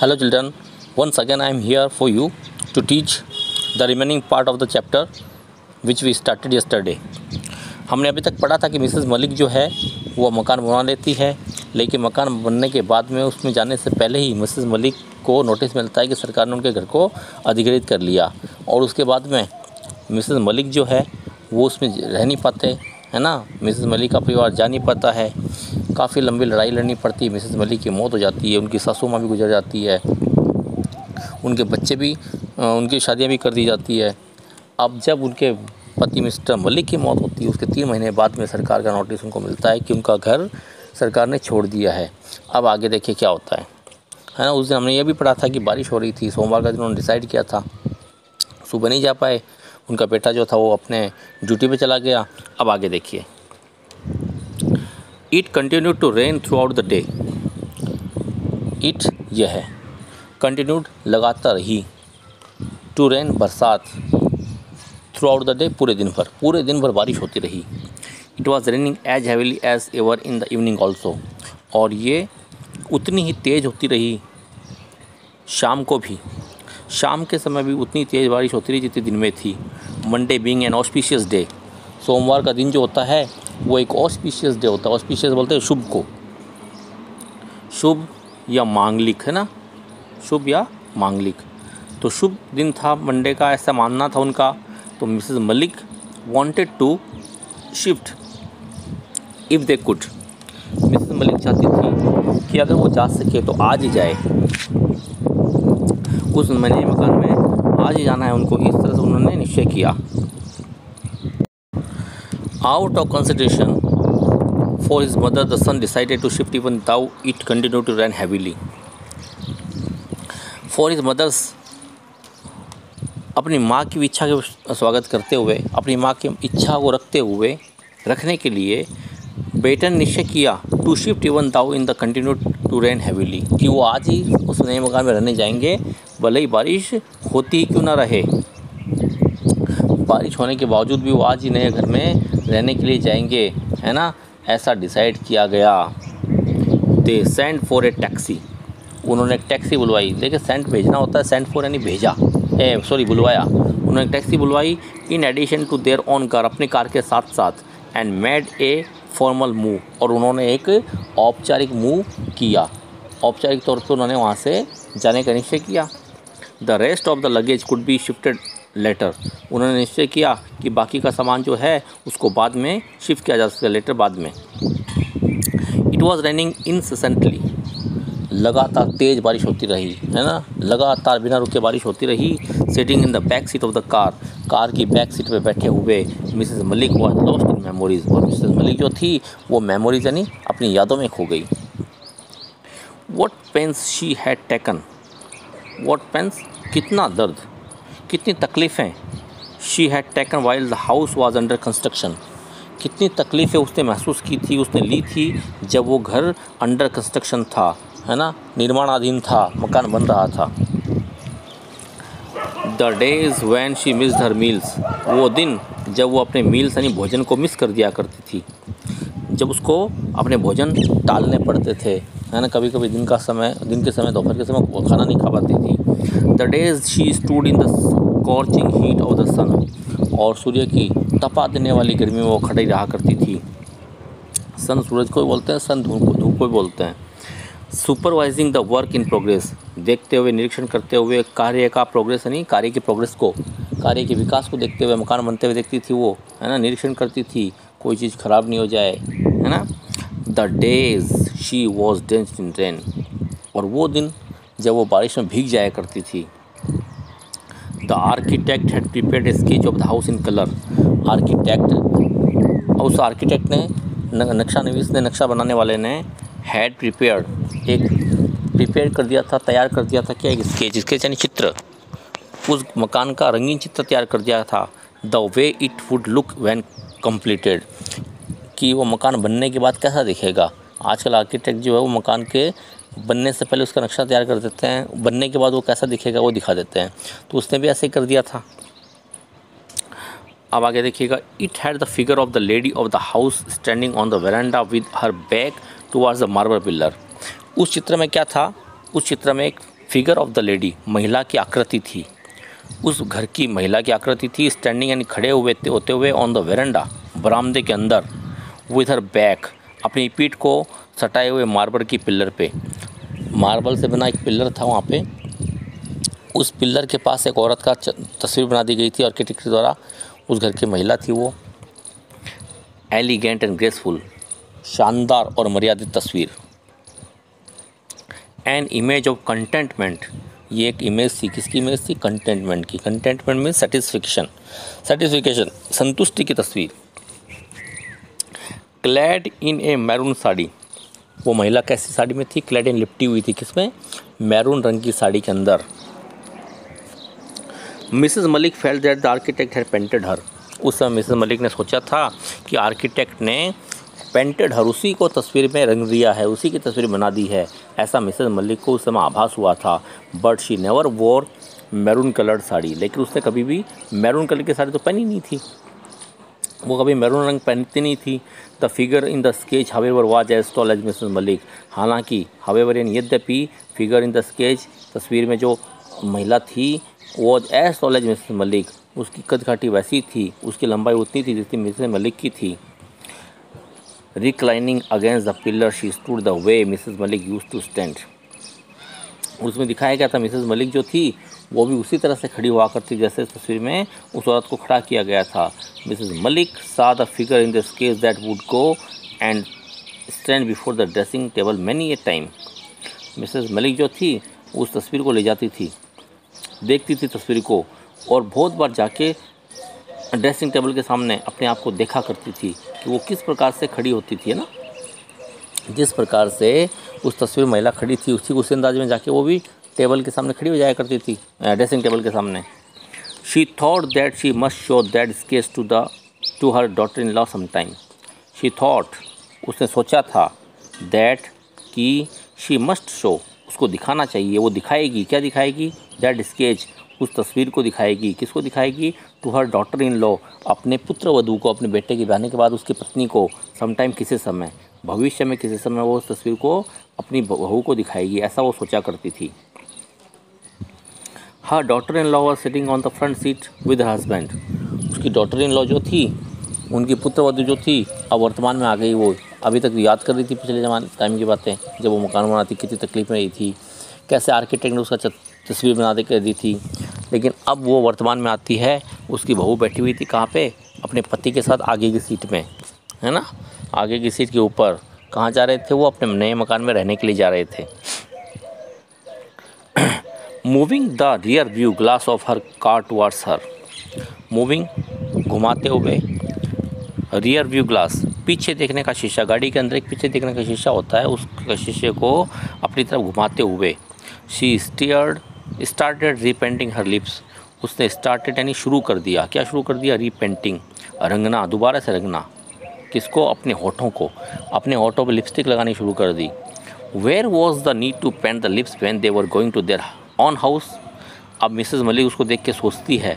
Hello children, once again I am here for you to teach the remaining part of the chapter which we started yesterday. हमने अभी तक पढ़ा था कि Mrs Malik जो है वो मकान बना लेती है लेकिन मकान बनने के बाद में उसमें जाने से पहले ही मिसेस मलिक को नोटिस मिलता है कि सरकार ने उनके घर को अधिग्रहित कर लिया। और उसके बाद में मिसेस मलिक जो है वो उसमें रह नहीं पाते है ना? मिसेस मलिक का परिवार जा नहीं पाता है। काफ़ी लंबी लड़ाई लड़नी पड़ती है। मिसेस मलिक की मौत हो जाती है, उनकी सासू माँ भी गुजर जाती है, उनके बच्चे भी उनकी शादियाँ भी कर दी जाती है। अब जब उनके पति मिस्टर मलिक की मौत होती है, उसके तीन महीने बाद में सरकार का नोटिस उनको मिलता है कि उनका घर सरकार ने छोड़ दिया है। अब आगे देखिए क्या होता है। है ना, उस दिन हमने ये भी पढ़ा था कि बारिश हो रही थी, सोमवार का दिन उन्होंने डिसाइड किया था, सुबह नहीं जा पाए, उनका बेटा जो था वो अपने ड्यूटी पे चला गया। अब आगे देखिए। It continue to rain throughout the day it यह है कंटिन्यूड लगातार ही टू रेन बरसात थ्रू आउट द डे पूरे दिन भर। पूरे दिन भर बारिश होती रही। It was raining as heavily as ever in the evening also और ये उतनी ही तेज़ होती रही शाम को भी। शाम के समय भी उतनी तेज़ बारिश होती रही जितनी दिन में थी। Monday being an auspicious day सोमवार का दिन जो होता है वो एक ऑस्पिशियस डे होता है। ऑस्पिशियस बोलते हैं शुभ को। शुभ या मांगलिक, है ना? शुभ या मांगलिक। तो शुभ दिन था मंडे का ऐसा मानना था उनका। तो Mrs Malik wanted to shift if they could Mrs Malik चाहती थी कि अगर वो जा सके तो आज ही जाए। उस मैंने मकान में आज ही जाना है उनको। इस तरह से उन्होंने निश्चय किया। Out of consideration for his mother the son decided to shift even though it continue to run heavily for his mother's अपनी माँ की इच्छा के स्वागत करते हुए, अपनी माँ की इच्छा को रखते हुए, रखने के लिए बेटन निश्चय किया to shift even though in the continue to rain heavily कि वो आज ही उस नए मकान में रहने जाएँगे, भले ही बारिश होती ही क्यों ना रहे। बारिश होने के बावजूद भी वो आज ही नए घर में रहने के लिए जाएँगे, है ना? ऐसा डिसाइड किया गया। They send for a taxi उन्होंने एक टैक्सी बुलवाई। देखिए सेंट भेजना होता है सेंट फॉर यानी भेजा। ए सॉरी बुलवाया। उन्होंने एक taxi बुलवाई। In addition to their own car अपनी कार के साथ साथ and made a formal move और उन्होंने एक औपचारिक मूव किया। औपचारिक तौर पर उन्होंने वहाँ से जाने का निश्चय किया। The rest of the luggage could be shifted later उन्होंने निश्चय किया कि बाकी का सामान जो है, उसको बाद में शिफ्ट किया जा सकता है लेटर बाद में। इट वॉज़ रनिंग इनसेंटली लगातार तेज़ बारिश होती रही, है ना? लगातार बिना रुके बारिश होती रही sitting in the back seat of the car car की बैक सीट पे बैठे हुए Mrs Malik was lost in memories और मिसेस मलिक जो थी, वो मेमोरीज यानी अपनी यादों में खो गई। What pains she had taken what pains कितना दर्द। कितनी तकलीफ़ें? She had taken while the house was under construction कितनी तकलीफ़ें उसने महसूस की थी, उसने ली थी जब वो घर अंडर कंस्ट्रक्शन था, है ना? निर्माणाधीन था, मकान बन रहा था। The days when she miss her meals वो दिन जब वो अपने मील्स यानी भोजन को मिस कर दिया करती थी। जब उसको अपने भोजन टालने पड़ते थे, है ना? कभी कभी दिन का समय, दिन के समय दोपहर के समय वो खाना नहीं खा पाती थी। The days she stood in the heat of the sun और सूर्य की तपा देने वाली गर्मी में वो खड़ी रहा करती थी। सन सूरज को बोलते हैं, सन धूप को धूप को बोलते हैं। Supervising the work in progress देखते हुए, निरीक्षण करते हुए, कार्य का प्रोग्रेस यानी कार्य की प्रोग्रेस को, कार्य के विकास को देखते हुए, मकान बनते हुए देखती थी वो, है ना? निरीक्षण करती थी, कोई चीज़ ख़राब नहीं हो जाए, है ना? The days she was danced in rain और वो दिन जब वो बारिश में भीग जाया करती थी the architect had prepared sketch of the house in colour architect उस आर्किटेक्ट ने नक्शा नवीस ने नक्शा बनाने वाले ने हैड प्रिपेयर्ड एक प्रिपेयर कर दिया था, तैयार कर दिया था क्या एक स्केच स्केच यानी चित्र। उस मकान का रंगीन चित्र तैयार कर दिया था। The way it would look when completed कि वो मकान बनने के बाद कैसा दिखेगा। आजकल आर्किटेक्ट जो है, वो मकान के बनने से पहले उसका नक्शा तैयार कर देते हैं। बनने के बाद वो कैसा दिखेगा वो दिखा देते हैं। तो उसने भी ऐसे ही कर दिया था। अब आगे देखिएगा। It had the figure of the lady of the house standing on the veranda with her back towards the marble pillar उस चित्र में क्या था? उस चित्र में एक फिगर ऑफ़ द लेडी महिला की आकृति थी। उस घर की महिला की आकृति थी। स्टैंडिंग यानी खड़े हुए, होते हुए ऑन द वेरेंडा बरामदे के अंदर विद हर बैक अपनी पीठ को सटाए हुए मार्बल की पिल्लर पे। मार्बल से बना एक पिल्लर था वहाँ पे। उस पिल्लर के पास एक औरत का तस्वीर बना दी गई थी आर्किटेक्ट के द्वारा उस घर की महिला थी वो। एलिगेंट एंड ग्रेसफुल शानदार और मर्यादित तस्वीर। एन इमेज ऑफ़ कंटेंटमेंट ये एक इमेज थी। किसकी इमेज थी? कंटेंटमेंट की। कंटेंटमेंट में सेटिस्फिकेशन सेटिस्फिकेशन संतुष्टि की तस्वीर। Clad in a maroon sari. वो महिला कैसी साड़ी में थी? क्लैड इन लिपटी हुई थी किसमें? मैरून रंग की साड़ी के अंदर। Mrs Malik felt that the architect had painted her. उस समय मिसेस मलिक ने सोचा था कि आर्किटेक्ट ने पेंटेड हर, उसी को तस्वीर में रंग दिया है, उसी की तस्वीर बना दी है। ऐसा मिसेस मलिक को उस समय आभास हुआ था but she never wore maroon coloured sari. लेकिन उसने कभी भी मैरून कलर की साड़ी तो पहनी नहीं थी। वो कभी मैरून रंग पहनती नहीं थी the figure in the sketch however was as tall as Mrs Malik हालाँकि हवेवर इन यद्यपि फिगर इन द स्केच तस्वीर में जो महिला थी, वो as tall as Mrs Malik उसकी कद काठी वैसी थी, उसकी लंबाई उतनी थी जितनी मिसेस मलिक की थी. Reclining against the pillar she stood the way Mrs Malik use to stand उसमें दिखाया गया था मिसेस मलिक जो थी, वो भी उसी तरह से खड़ी हुआ करती जैसे तस्वीर में उस औरत को खड़ा किया गया था। Mrs Malik saw the figure in this case that would go and stand before the dressing table many a time Mrs Malik जो थी उस तस्वीर को ले जाती थी, देखती थी तस्वीर को और बहुत बार जाके ड्रेसिंग टेबल के सामने अपने आप को देखा करती थी कि वो किस प्रकार से खड़ी होती थी, है ना? जिस प्रकार से उस तस्वीर महिला खड़ी थी, उसी उसी अंदाज में जाके वो भी टेबल के सामने खड़ी हो जाया करती थी ड्रेसिंग टेबल के सामने। She thought that she must show that sketch to the to her daughter in law sometime she thought उसने सोचा था दैट कि शी मस्ट शो उसको दिखाना चाहिए, वो दिखाएगी, क्या दिखाएगी? दैट स्केच उस तस्वीर को दिखाएगी, किसको दिखाएगी? To her daughter in law अपने पुत्र वधु को, अपने बेटे के बहने के बाद उसकी पत्नी को समटाइम किसी समय, भविष्य में किसी समय वो उस तस्वीर को अपनी बहू को दिखाएगी, ऐसा वो सोचा करती थी। Her daughter in law sitting on the front seat with husband उसकी डॉटर इन लॉ जो थी, उनकी पुत्र वधु जो थी, अब वर्तमान में आ गई वो। अभी तक याद कर रही थी पिछले जमाने टाइम की बातें, जब वो मकान बनाती, कितनी तकलीफ़ में रही थी, कैसे आर्किटेक्ट ने उसका तस्वीर बना दे कर दी थी। लेकिन अब वो वर्तमान में आती है, उसकी बहू बैठी हुई थी कहाँ पे? अपने पति के साथ आगे की सीट में, है ना? आगे की सीट के ऊपर। कहाँ जा रहे थे, वो अपने नए मकान में रहने के लिए जा रहे थे। Moving the rear view glass of her car towards her moving घुमाते हुए रियर व्यू ग्लास पीछे देखने का शीशा, गाड़ी के अंदर एक पीछे देखने का शीशा होता है, उस शीशे को अपनी तरफ़ घुमाते हुए। She steered started repainting her lips उसने स्टार्टेड यानी शुरू कर दिया। क्या शुरू कर दिया? रीपेंटिंग रंगना, दोबारा से रंगना। किसको? अपने होठों को। अपने होठों पर लिपस्टिक लगानी शुरू कर दी। Where was the need to paint the lips when they were going to there on house अब मिसेस मलिक उसको देख के सोचती है।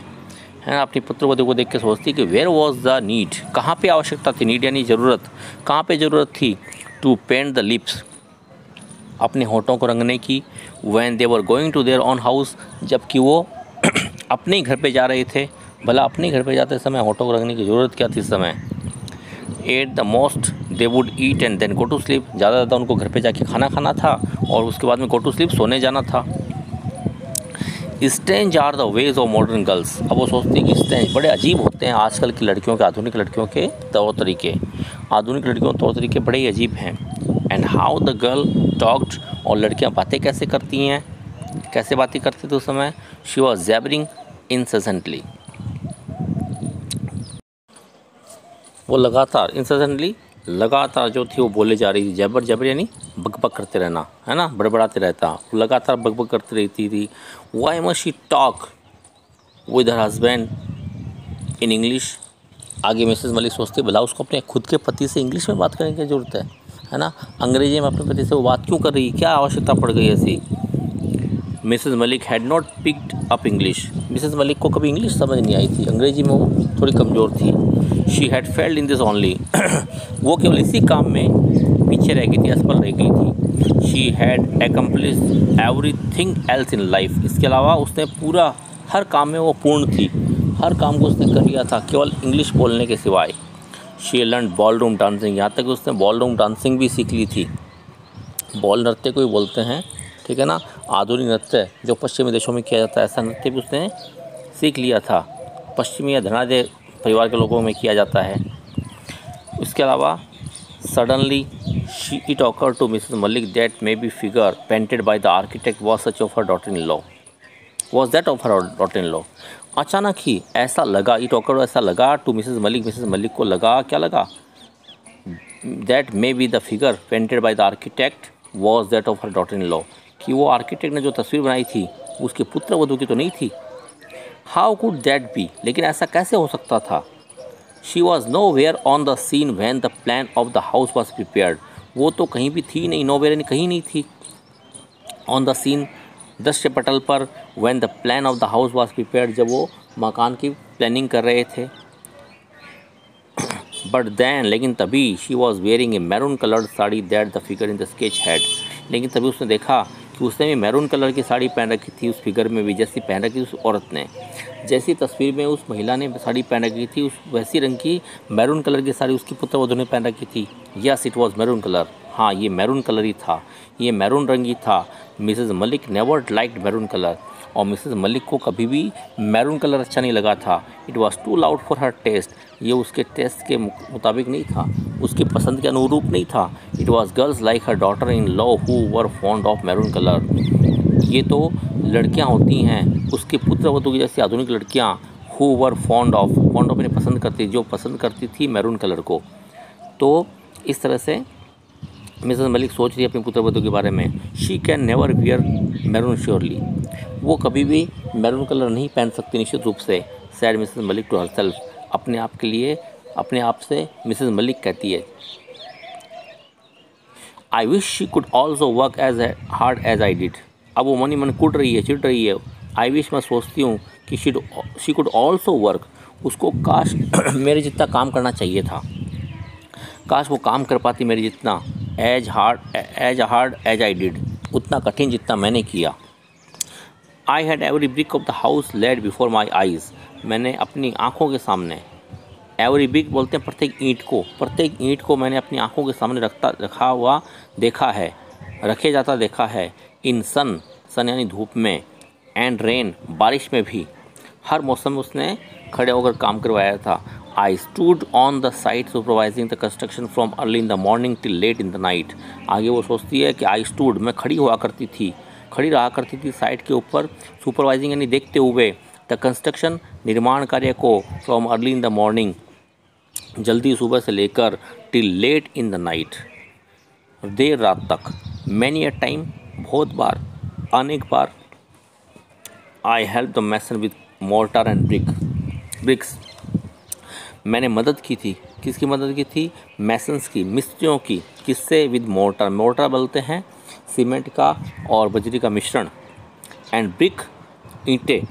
है ना अपनी पुत्र को देख के सोचती कि वेयर वॉज़ द नीड कहाँ पे आवश्यकता थी? नीड यानी ज़रूरत। कहाँ पे ज़रूरत थी? टू पेंट द लिप्स अपने होठों को रंगने की। When they were going to there on house जबकि वो अपने घर पे जा रहे थे। भला अपने घर पे जाते समय होठों को रंगने की ज़रूरत क्या थी इस समय? At the most they would eat and then go to sleep ज़्यादा ज़्यादा उनको घर पे जाके खाना खाना था और उसके बाद में गो टू स्लीप सोने जाना था। Strange are the ways of modern girls अब वो सोचती हैं कि स्टेंज बड़े अजीब होते हैं आजकल की लड़कियों के, आधुनिक लड़कियों के तौर तरीके। आधुनिक लड़कियों के तौर तरीके बड़े ही अजीब हैं। And how the girl talked और लड़कियाँ बातें कैसे करती हैं, कैसे बातें करती थी उस समय? शी वॉज़ जैबरिंग इंसेंटली वो लगातार इंसेंटली लगातार जो थी वो बोले जा रही थी, जबर जबर यानी बकबक करते रहना, है ना? बड़बड़ाते रहता। वो लगातार बकबक करती रहती थी। Why must she talk with her husband in English आगे मिसेज मलिक सोचते भला उसको अपने खुद के पति से इंग्लिश में बात करने की ज़रूरत है है ना? अंग्रेज़ी में अपने पति से वो बात क्यों कर रही है? क्या आवश्यकता पड़ गई ऐसी? Mrs Malik had not picked up English Mrs Malik को कभी इंग्लिश समझ नहीं आई थी। अंग्रेज़ी में वो थोड़ी कमज़ोर थी। She had failed in this only वो केवल इसी काम में पीछे रह गई थी असफल रह गई थी। She had accomplished everything else in life इसके अलावा उसने पूरा हर काम में वो पूर्ण थी। हर काम को उसने कर लिया था, केवल इंग्लिश बोलने के सिवाय। She learn ballroom dancing यहाँ तक उसने बॉल रूम डांसिंग भी सीख ली थी। बॉल नृत्य को ही बोलते हैं। ठीक है ना? आधुनिक नृत्य जो पश्चिमी देशों में किया जाता है, ऐसा नृत्य भी उसने सीख लिया था। पश्चिमी या धनादय परिवार के लोगों में किया जाता है। इसके अलावा, suddenly she it occur to Mrs Malik that maybe figure painted by the architect was such of her daughter in law was that of her daughter in law अचानक ही ऐसा लगा, इट ऑकर ऐसा लगा to Mrs Malik Mrs Malik को लगा, क्या लगा? That maybe the figure painted by the architect was that of her daughter in law कि वो आर्किटेक्ट ने जो तस्वीर बनाई थी उसके पुत्र वधु की तो नहीं थी। हाउ कुड दैट बी लेकिन ऐसा कैसे हो सकता था? She was nowhere on the scene when the plan of the house was prepared वो तो कहीं भी थी नहीं नो वेयर यानी कहीं नहीं थी। ऑन द सीन दृश्य पटल पर when the plan of the house was prepared जब वो मकान की प्लानिंग कर रहे थे। बट दैन लेकिन तभी she was wearing a maroon coloured sari that the figure in the sketch had लेकिन तभी उसने देखा कि उसने भी मैरून कलर की साड़ी पहन रखी थी, उस फिगर में भी जैसी पहन रखी उस औरत ने। जैसी तस्वीर में उस महिला ने साड़ी पहन रखी थी, उस वैसी रंग की मैरून कलर की साड़ी उसकी पुत्र वधु ने पहन रखी थी। Yes it was maroon colour हाँ ये मैरून कलर ही था। ये मैरून रंग ही था। Mrs Malik never like maroon colour और मिसेज़ मलिक को कभी भी मैरून कलर अच्छा नहीं लगा था। It was too loud for her taste ये उसके टेस्ट के मुताबिक नहीं था। उसकी पसंद के अनुरूप नहीं था। It was girls like her daughter in law who were fond of maroon colour ये तो लड़कियाँ होती हैं। उसके पुत्र वधु की जैसी आधुनिक लड़कियाँ who were fond of fond of इन्हें पसंद करती, जो पसंद करती थी मैरून कलर को। तो इस तरह से मिसेस मलिक सोच रही है अपने पुत्र वधु के बारे में। She can never wear maroon surely. वो कभी भी मैरून कलर नहीं पहन सकती निश्चित रूप से said Mrs Malik to her अपने आप के लिए, अपने आप से मिसेज मलिक कहती है। I wish she could also work as hard as I did अब वो मनी मन कुट रही है चिट रही है। आई विश मैं सोचती हूँ कि she she could also work उसको काश मेरे जितना काम करना चाहिए था। काश वो काम कर पाती मेरे जितना। As hard as hard as I did उतना कठिन जितना मैंने किया। I had every brick of the house laid before my eyes मैंने अपनी आँखों के सामने। एवरी ब्रिक बोलते हैं प्रत्येक ईंट को। प्रत्येक ईंट को मैंने अपनी आँखों के सामने रखता, रखा हुआ देखा है। रखे जाता देखा है। इन सन सन यानी धूप में। एंड रेन बारिश में भी। हर मौसम में उसने खड़े होकर काम करवाया था। I stood on the site supervising the construction from early in the morning till late in the night. आगे वो सोचती है कि आई स्टूड मैं खड़ी हुआ करती थी। खड़ी रहा करती थी साइट के ऊपर सुपरवाइजिंग यानी देखते हुए द कंस्ट्रक्शन निर्माण कार्य को from early in the morning जल्दी सुबह से लेकर till late in the night देर रात तक। मैनी अ टाइम बहुत बार, अनेक बार I help the mason with mortar and brick bricks मैंने मदद की थी। किसकी मदद की थी? मैसन्स की, मिस्त्रियों की। किससे? With mortar. मोर्टर बोलते हैं। सीमेंट का और बजरी का मिश्रण। एंड ब्रिक, ईंटें।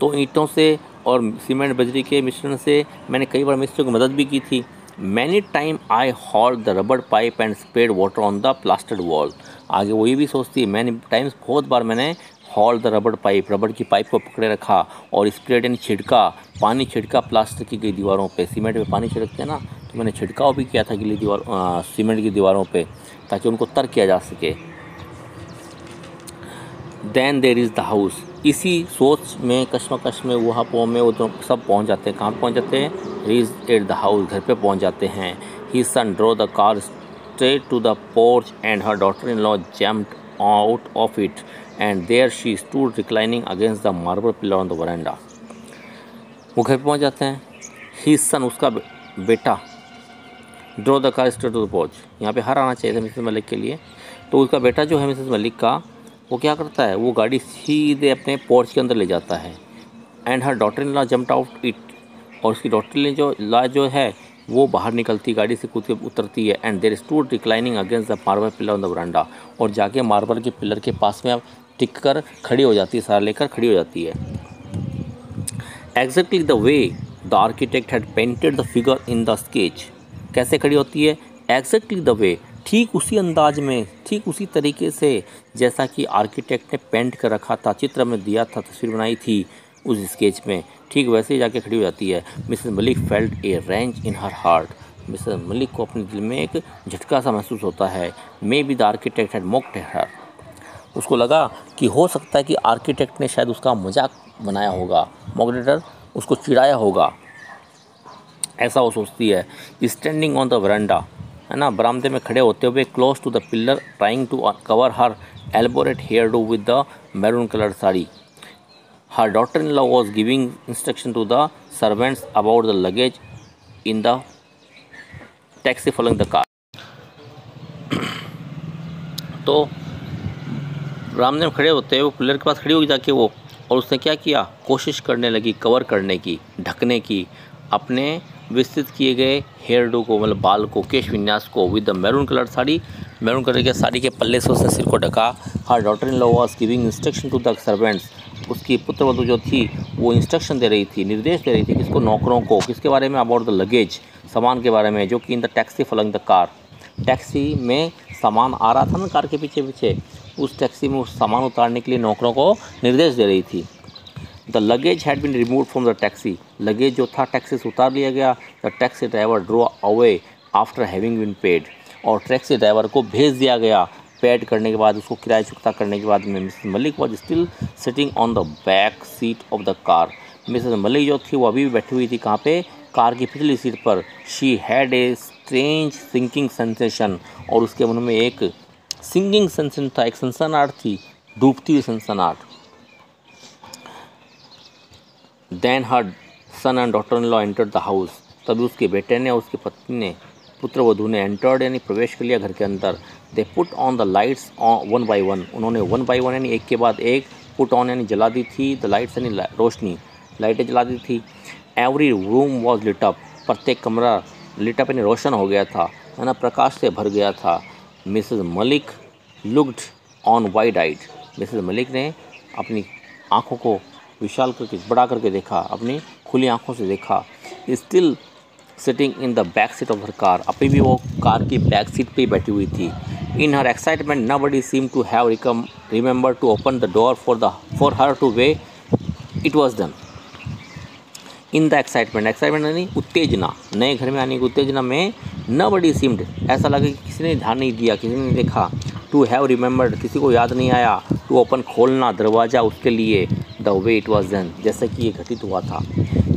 तो ईंटों से और सीमेंट, बजरी के मिश्रण से मैंने कई बार मिस्त्रियों की मदद भी की थी। Many time I haul the rubber pipe and spread water on the plastered wall. आगे वो ये भी सोचती है, मैनी टाइम्स बहुत बार मैंने हॉल द रबड़ पाइप। रबड़ की पाइप को पकड़े रखा और स्प्रेड यानी छिड़का। पानी छिड़का प्लास्टिक की गई दीवारों पे। सीमेंट पे पानी छिड़कते हैं ना तो मैंने छिड़काव भी किया था गिली दीवार सीमेंट की दीवारों पे, ताकि उनको तर किया जा सके। Then there is the house इसी सोच में, कश्मकश में वहाँ पो में, वो तो सब पहुँच जाते हैं। कहाँ पहुँच जाते हैं? रीज एट द हाउस घर पे पहुँच जाते हैं। He son drove the car straight to the porch and her daughter in law jumped out of it and there she stood reclining against the marble pillar on the veranda वो घर पहुँच जाते हैं। ही सन, उसका बेटा। Drove the car straight to the porch यहाँ पे हर आना चाहिए था मिसेस मलिक के लिए। तो उसका बेटा जो है मिसेस मलिक का, वो क्या करता है? वो गाड़ी सीधे अपने पोर्च के अंदर ले जाता है। And her daughter in law jump out it और उसकी डॉटर इन जो, ला जो है, वो बाहर निकलती, गाड़ी से कूद के उतरती है। And there to reclining against the marble pillar on the veranda और जाके मार्बल के पिलर के पास में टिक कर खड़ी हो जाती है, सारा लेकर खड़ी हो जाती है। Exactly the way the architect had painted the figure in the sketch कैसे खड़ी होती है? एग्जैक्टली द वे ठीक उसी अंदाज में, ठीक उसी तरीके से, जैसा कि आर्किटेक्ट ने पेंट कर रखा था, चित्र में दिया था, तस्वीर बनाई थी उस स्केच में, ठीक वैसे ही जाके खड़ी हो जाती है। Mrs Malik felt a rage in her heart Mrs Malik को अपने दिल में एक झटका सा महसूस होता है। Maybe the architect had mocked her उसको लगा कि हो सकता है कि आर्किटेक्ट ने शायद उसका मज़ाक बनाया होगा मोगरेटर उसको चिढ़ाया होगा। ऐसा वो सोचती है स्टैंडिंग ऑन द वरंडा है ना, बरामदे में खड़े होते हुए close to the pillar trying to cover her elaborate hairdo with the maroon colour sari her daughter in law was giving instruction to the servants about the luggage in the taxi following the car तो रामदेव खड़े होते हैं, वो pillar के पास खड़ी होगी जाके वो, और उसने क्या किया? कोशिश करने लगी, कवर करने की, ढकने की, अपने विस्तृत किए गए हेयर डू को मतलब बाल को केश विन्यास को with the maroon colour sari maroon colour के साड़ी के पल्ले से उसने सिर को ढका। Her daughter in law was giving instruction to the servants उसकी पुत्र पुत्रवधु जो थी, वो इंस्ट्रक्शन दे रही थी, निर्देश दे रही थी किसको नौकरों को, किसके बारे में अबाउट द लगेज सामान के बारे में, जो कि in the taxi following the car taxi में सामान आ रहा था ना कार के पीछे पीछे उस टैक्सी में उस सामान उतारने के लिए नौकरों को निर्देश दे रही थी। The luggage had been remove from the taxi luggage जो था टैक्सी से उतार लिया गया। The taxi driver drove away after having been paid और टैक्सी ड्राइवर को भेज दिया गया। पेड करने के बाद, उसको किराया चुकता करने के बाद में Mrs Malik was still sitting on the back seat of the car Mrs Malik जो थी, वो अभी भी बैठी हुई थी कहाँ पे? कार की पिछली सीट पर। She had a strange sinking sensation और उसके मन में एक सिंगिंग सेंसेशन था एक सनसनाहट थी, डूबती हुई सनसनाहट then her son and daughter in law enter the house तभी उसके बेटे ने, उसकी पत्नी ने पुत्र वधु ने एंटर्ड यानी प्रवेश कर लिया घर के अंदर। They put on the lights one by one उन्होंने वन बाई वन यानी एक के बाद एक पुट ऑन यानी जला दी थी द लाइट्स यानी रोशनी। लाइटें जला दी थी। एवरी रूम वॉज़ लिटअप प्रत्येक कमरा लिटअप यानी रोशन हो गया था। है ना? प्रकाश से भर गया था। Mrs Malik looked on wide eyed Mrs Malik ने अपनी आँखों को विशाल करके, बड़ा करके देखा, अपनी खुली आँखों से देखा। Still sitting in the back seat of her car अभी भी वो कार की बैक सीट पे ही बैठी हुई थी। In her excitement nobody seem to have Rikam remember to open the door for the for her to way it was done in the excitement excitement यानी उत्तेजना। नए घर में आने की उत्तेजना में न बड़ी सीम्ड ऐसा लगा कि किसी ने ध्यान नहीं दिया, किसी ने देखा। टू हैव रिमेंबर्ड किसी को याद नहीं आया। टू ओपन खोलना, दरवाज़ा उसके लिए। The way it was done जैसे कि ये घटित हुआ था।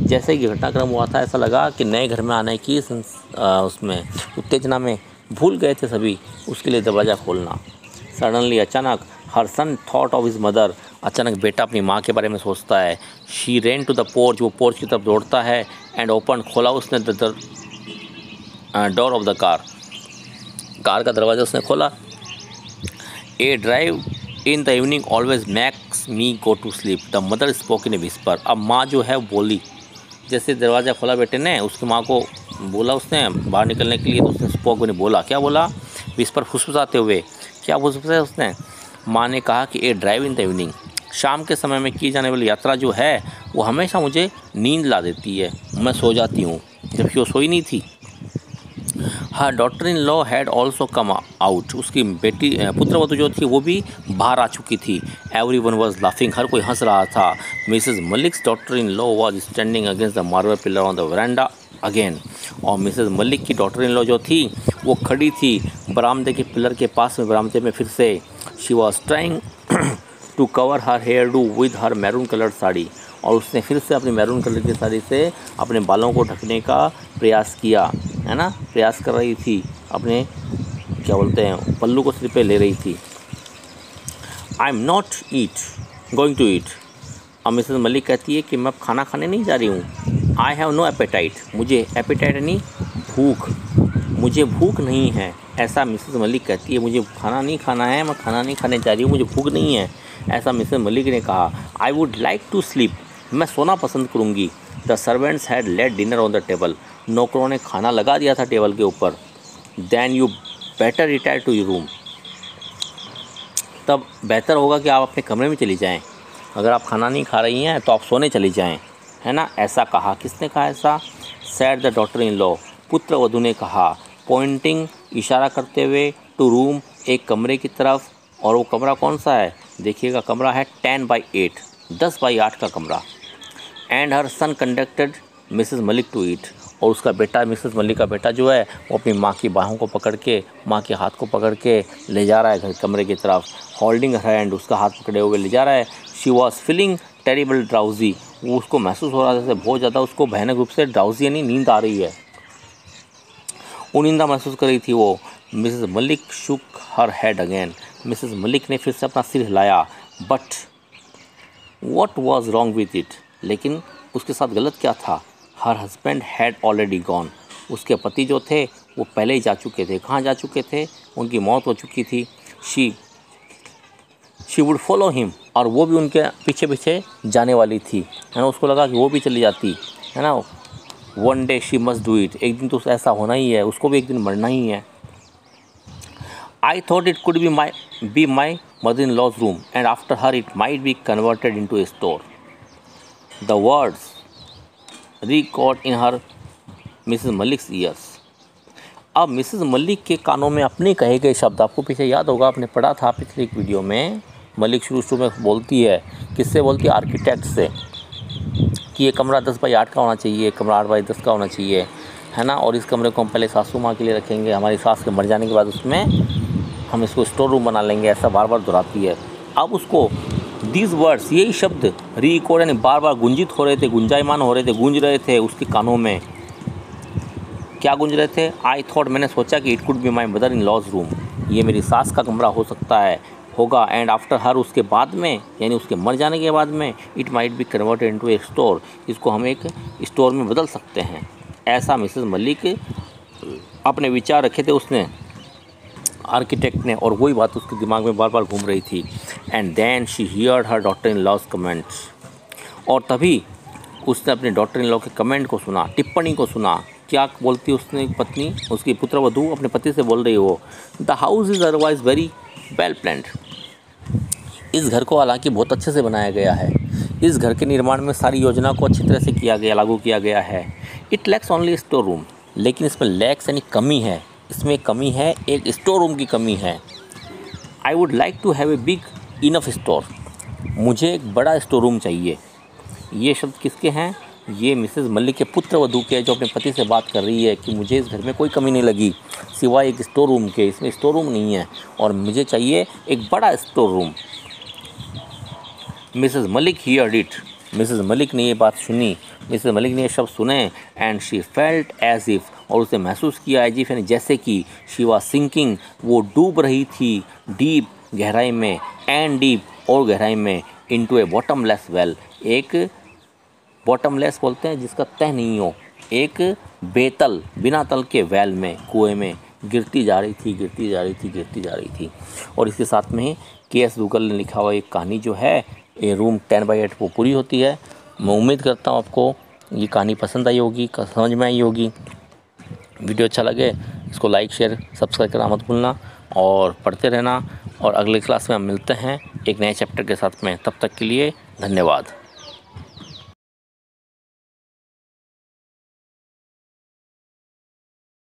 जैसे कि घटनाक्रम हुआ था, ऐसा लगा कि नए घर में आने की उसमें, उत्तेजना में भूल गए थे सभी, उसके लिए दरवाज़ा खोलना। सडनली अचानक her son thought of his mother अचानक बेटा अपनी माँ के बारे में सोचता है। She ran to the porch वो पोर्च की तरफ़ दौड़ता है एंड ओपन खोला उसने door of the car car का दरवाज़ा उसने खोला। A drive in the evening always makes me go to sleep the mother spoke in whisper अब माँ जो है बोली, जैसे दरवाज़ा खोला बेटे ने, उसकी माँ को बोला उसने, बाहर निकलने के लिए तो उसने स्पोक ने बोला। क्या बोला? विस्पर फुसफुसाते हुए। क्या फुसफुसाया उसने? माँ ने कहा कि a drive in the evening शाम के समय में की जाने वाली यात्रा जो है, वो हमेशा मुझे नींद ला देती है। मैं सो जाती हूँ, जबकि वो सोई नहीं थी। Her daughter in law had also come out. उसकी बेटी पुत्रवधु जो थी, वो भी बाहर आ चुकी थी। Everyone was laughing. हर कोई हंस रहा था। Mrs Malik's daughter in law was standing against the marble pillar on the veranda again. और मिसेज मलिक की डॉटर इन लॉ जो थी, वो खड़ी थी बरामदे के पिलर के पास में, बरामदे में फिर से। She was trying to cover her hair do with her maroon colour sari और उसने फिर से अपनी मैरून कलर की साड़ी से अपने बालों को ढकने का प्रयास किया, है ना? प्रयास कर रही थी, अपने, क्या बोलते हैं, पल्लू को सिर पे ले रही थी। I am not eat going to eat अब मिसेज मलिक कहती है कि मैं खाना खाने नहीं जा रही हूँ। आई हैव नो एपेटाइट मुझे एपेटाइट नहीं, भूख। मुझे भूख नहीं है। ऐसा मिसेस मलिक कहती है, मुझे खाना नहीं खाना है, मैं खाना नहीं खाने जा रही हूँ, मुझे भूख नहीं है। ऐसा मिसेस मलिक ने कहा I would like to sleep मैं सोना पसंद करूँगी. The servants had laid dinner on the table नौकरों ने खाना लगा दिया था टेबल के ऊपर। Then you better retire to you room तब बेहतर होगा कि आप अपने कमरे में चली जाएँ। अगर आप खाना नहीं खा रही हैं तो आप सोने चली जाएँ। है ना? ऐसा कहा। किसने कहा ऐसा? Said the daughter in law पुत्र वधु ने कहा पॉइंटिंग इशारा करते हुए टू रूम एक कमरे की तरफ़ और वो कमरा कौन सा है? देखिएगा, कमरा है टेन बाई एट, दस बाई आठ का कमरा। And her son conducted Mrs Malik to eat और उसका बेटा मिसेस मलिक का बेटा जो है, वो अपनी माँ की बाहों को पकड़ के, माँ के हाथ को पकड़ के ले जा रहा है घर, कमरे की तरफ़। होल्डिंग हर हैंड उसका हाथ पकड़े हुए ले जा रहा है। She was feeling terrible drowsy वो उसको महसूस हो रहा था, जैसे बहुत ज़्यादा उसको भयानक रूप से ड्राउजी यानी नींद आ रही है। वो नींदा महसूस कर रही थी वो। Mrs Malik shook her head again Mrs Malik ने फिर से अपना सिर हिलाया but what was wrong with it लेकिन उसके साथ गलत क्या था? Her husband had already gone उसके पति जो थे, वो पहले ही जा चुके थे। कहाँ जा चुके थे? उनकी मौत हो चुकी थी। She she would follow him और वो भी उनके पीछे पीछे जाने वाली थी। है ना? उसको लगा कि वो भी चली जाती। है ना? One day she must do it एक दिन तो ऐसा होना ही है। उसको भी एक दिन मरना ही है। Could be my be my mother in law's room and after her it might be converted into a store the words record in her Mrs Malik's ears अब मिसेस मलिक के कानों में अपने कहे गए शब्द, आपको पीछे याद होगा, आपने पढ़ा था पिछले एक वीडियो में मलिक शुरू शुरू में बोलती है, किससे बोलती है? आर्किटेक्ट से, कि ये कमरा दस बाई आठ का होना चाहिए, कमरा आठ बाई दस का होना चाहिए, है ना? और इस कमरे को हम पहले सासू माँ के लिए रखेंगे, हमारी सास के मर जाने के बाद उसमें हम इसको स्टोर रूम बना लेंगे, ऐसा बार बार दोहराती है। अब उसको दीज वर्ड्स यही शब्द री रिकॉर्ड यानी बार बार गुंजित हो रहे थे, गुंजायमान हो रहे थे, गूंज रहे थे उसके कानों में। क्या गूंज रहे थे? आई थॉट मैंने सोचा कि it could be my mother in law's room ये मेरी सास का कमरा हो सकता है, होगा। एंड आफ्टर हर उसके बाद में, यानी उसके मर जाने के बाद में it might be converted into a store इसको हम एक स्टोर में बदल सकते हैं। ऐसा मिसेस मलिक अपने विचार रखे थे उसने। आर्किटेक्ट ने और वही बात उसके दिमाग में बार बार घूम रही थी। And then she hear her daughter in law's comments और तभी उसने अपने डॉक्टर इन लॉ के कमेंट को सुना, टिप्पणी को सुना। क्या बोलती उसने पत्नी? उसकी पुत्र वधु अपने पति से बोल रही हो the house is otherwise very well planned इस घर को हालाँकि बहुत अच्छे से बनाया गया है। इस घर के निर्माण में सारी योजना को अच्छी तरह से किया गया, लागू किया गया है। It lacks only store room लेकिन इसमें लैक्स यानी कमी है। इसमें कमी है, एक स्टोर रूम की कमी है। I would like to have a big enough store मुझे एक बड़ा स्टोर रूम चाहिए। ये शब्द किसके हैं? ये मिसेस मल्लिक के पुत्र वधु के जो अपने पति से बात कर रही है कि मुझे इस घर में कोई कमी नहीं लगी, सिवाय एक स्टोर रूम के। इसमें स्टोर रूम नहीं है और मुझे चाहिए एक बड़ा store room Mrs Malik hear it Mrs Malik ने ये बात सुनी। मिसेस मलिक ने ये शब्द सुने and she felt as if और उसे महसूस किया एज इफ़ जैसे कि शी वॉज़ सिंकिंग, वो डूब रही थी डीप गहराई में एंड डीप और गहराई में इनटू ए बॉटमलेस वेल एक बॉटमलेस बोलते हैं, जिसका तह नहीं हो। एक बेतल, बिना तल के वेल में, कुएँ में गिरती जा रही थी, गिरती जा रही थी, गिरती जा रही थी। और इसके साथ में ही के एस गूगल ने लिखा हुआ एक कहानी जो है, ये रूम टेन बाई एट वो पूरी होती है। मैं उम्मीद करता हूँ आपको ये कहानी पसंद आई होगी, समझ में आई होगी। वीडियो अच्छा लगे, इसको लाइक शेयर सब्सक्राइब करना मत भूलना और पढ़ते रहना। और अगले क्लास में हम मिलते हैं एक नए चैप्टर के साथ में। तब तक के लिए धन्यवाद।